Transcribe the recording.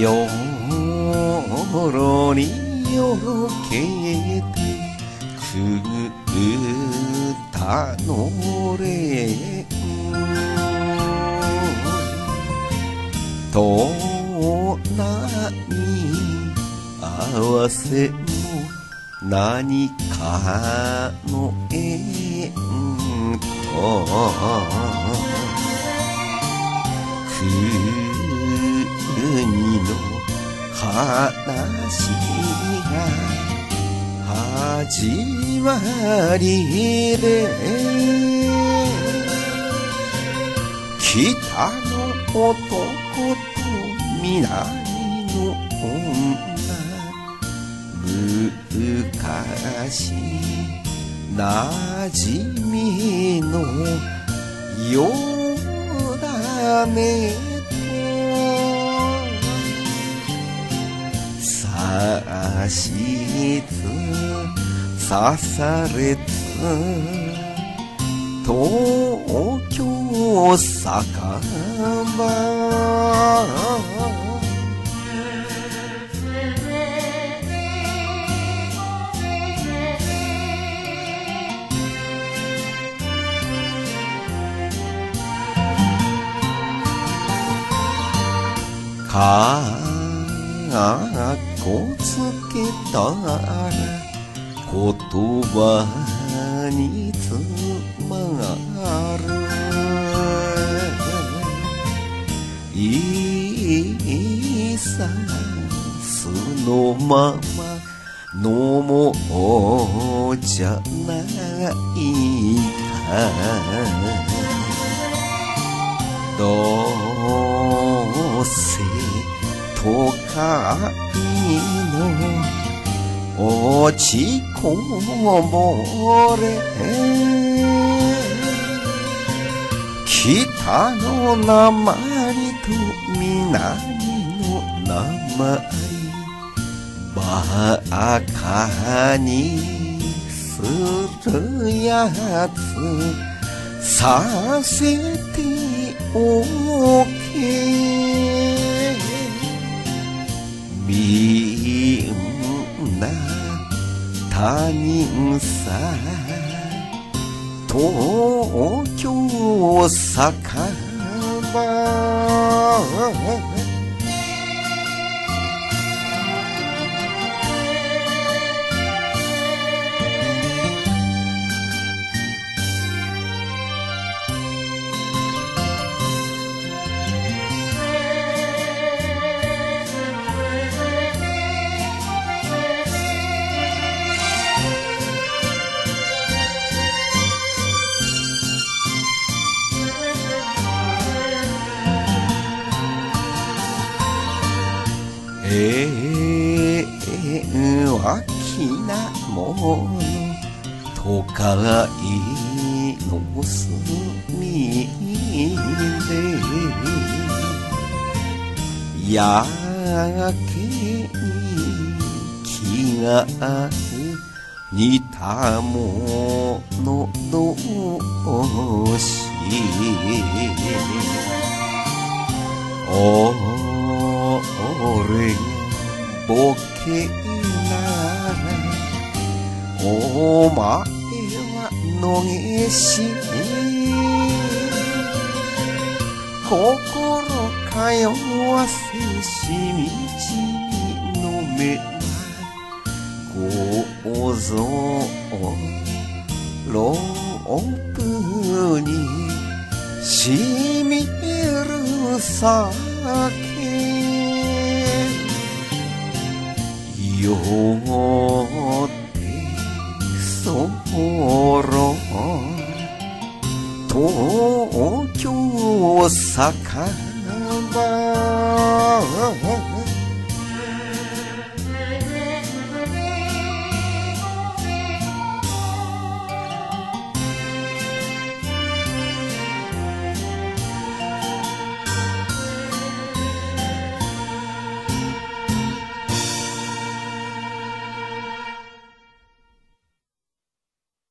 夜によけてく歌のれんとなに合わせも何かの縁と話が始まりで。北の男と南の女。昔なじみのようだね。さしつ刺されつ東京酒場かっこつけたら言葉につまる。いさそのまま飲もうじゃないか。どう都会の落ちこぼれ北の鉛と南の鉛バカにするやつさせておけ。他人さ東京酒場。和気なもの都会の隅でやけに気が合う似たもの同士俺がボケならおーま、え、げし、心かよわせしみちみのめごうぞおろーくにしみるさけようそろ東京酒場